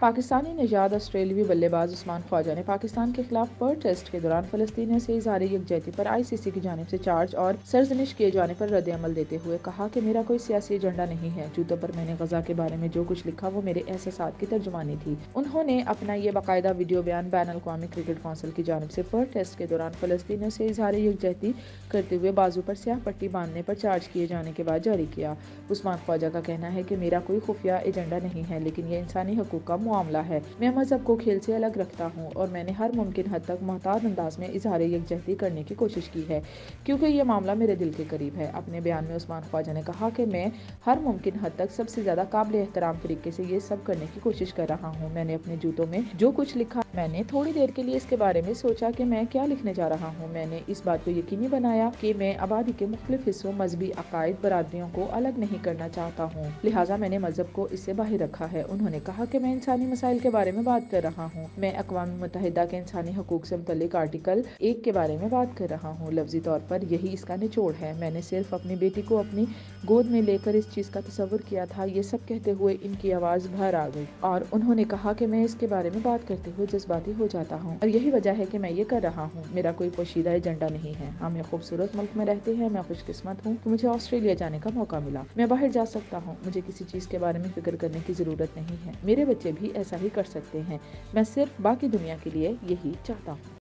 पाकिस्तानी निजात ऑस्ट्रेलियावी बल्लेबाज उस्मान ख्वाजा ने पाकिस्तान के खिलाफ पर टेस्ट के दौरान फलस्तीनियों से इजहार यकजहती पर आईसीसी की जानब से चार्ज और सरजनिश किए जाने पर रद्द अमल देते हुए कहा कि मेरा कोई सियासी एजेंडा नहीं है। जूतों पर मैंने गजा के बारे में जो कुछ लिखा, वो मेरे एहसास की तर्जुमानी थी। उन्होंने अपना ये बाकायदा वीडियो बयान बैन अवी क्रिकेट कौंसिल की जानब से पर टेस्ट के दौरान फलस्तीनियों से इजहार यकजहती करते हुए बाजू पर स्याह पट्टी बांधने पर चार्ज किए जाने के बाद जारी किया। उस्मान ख्वाजा का कहना है कि मेरा कोई खुफिया एजेंडा नहीं है, लेकिन ये इंसानी हकूक का मामला है। मैं मज़हब को खेल से अलग रखता हूँ और मैंने हर मुमकिन हद तक मोहताज अंदाज में इजहार यकजहती करने की कोशिश की है, क्योंकि यह मामला मेरे दिल के करीब है। अपने बयान में उस्मान ख्वाजा ने कहा कि मैं हर मुमकिन हद तक सबसे ज़्यादा काबिल एहतराम तरीके से ये सब करने की कोशिश कर रहा हूँ। मैंने अपने जूतों में जो कुछ लिखा मैंने थोड़ी देर के लिए इसके बारे में सोचा कि मैं क्या लिखने जा रहा हूँ। मैंने इस बात को यकीनी बनाया कि मैं आबादी के मुख्तलिफ़ हिस्सों, मजहबी अकायद, बरदरियों को अलग नहीं करना चाहता हूँ। लिहाजा मैंने मज़हब को इससे बाहर रखा है। उन्होंने कहा कि मैं इंसानी मसाइल के बारे में बात कर रहा हूँ। मैं अकवा मुतहदा के इंसानी हकूक से मुतलिक आर्टिकल एक के बारे में बात कर रहा हूँ। लफ्जी तौर पर यही इसका निचोड़ है। मैंने सिर्फ़ अपनी बेटी को अपनी गोद में लेकर इस चीज़ का तस्वुर किया था। ये सब कहते हुए इनकी आवाज़ भर आ गई और उन्होंने कहा कि मैं इसके बारे में बात करते हुए जज्बाती हो जाता हूँ। और यही वजह है कि मैं ये कर रहा हूँ। मेरा कोई पोशीदा एजेंडा नहीं है। हम एक खूबसूरत मुल्क में रहते हैं, मैं खुशकिस्मत हूँ तो मुझे ऑस्ट्रेलिया जाने का मौका मिला। मैं बाहर जा सकता हूँ। मुझे किसी चीज़ के बारे में फ़िक्र करने की ज़रूरत नहीं है। मेरे बच्चे भी ऐसा ही कर सकते हैं। मैं सिर्फ़ बाकी दुनिया के लिए यही चाहता हूँ।